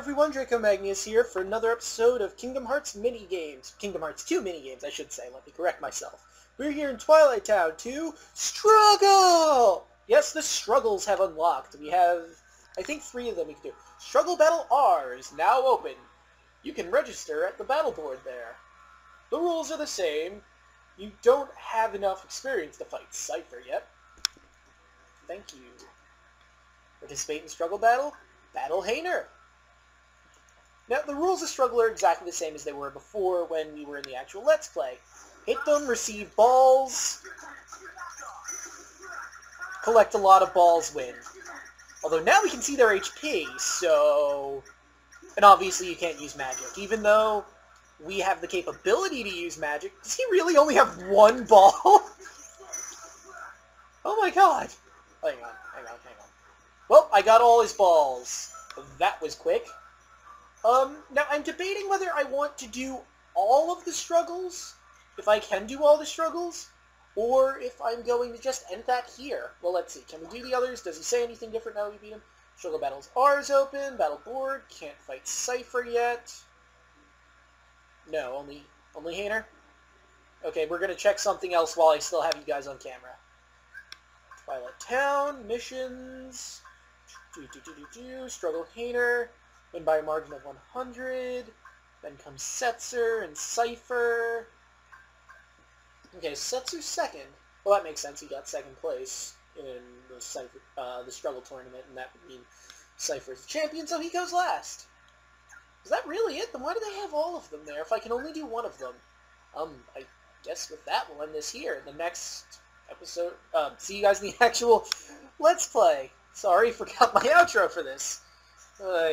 everyone, Draco Magnius here for another episode of Kingdom Hearts Mini Games. Kingdom Hearts 2 Mini Games, I should say. Let me correct myself. We're here in Twilight Town to struggle! Yes, the struggles have unlocked. We have, I think, three of them we can do. Struggle Battle R is now open. You can register at the battle board there. The rules are the same. You don't have enough experience to fight Seifer yet. Thank you. Participate in Struggle Battle? Battle Hayner. Now, the rules of Struggle are exactly the same as they were before when we were in the actual Let's Play. Hit them, receive balls, collect a lot of balls, win. Although now we can see their HP, so... And obviously you can't use magic. Even though we have the capability to use magic, does he really only have one ball? oh my god! Hang on, hang on, hang on. Well, I got all his balls. That was quick. Um, now I'm debating whether I want to do all of the struggles, if I can do all the struggles, or if I'm going to just end that here. Well, let's see. Can we do the others? Does he say anything different now we beat him? Struggle Battles R is open. Battle Board. Can't fight Seifer yet. No, only only Hayner. Okay, we're going to check something else while I still have you guys on camera. Twilight Town, missions, do, do, do, do, do, Struggle Hayner, win by a margin of 100, then comes Setzer and Seifer. Okay, Setzer's second. Well, that makes sense. He got second place in the Seifer, uh, the Struggle tournament, and that would mean Seifer's the champion, so he goes last. Is that really it? Then why do they have all of them there if I can only do one of them? Um, I guess with that we'll end this here. In the next episode, um, see you guys in the actual Let's Play. Sorry, forgot my outro for this. Uh,